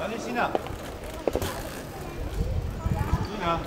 何しな。いいな。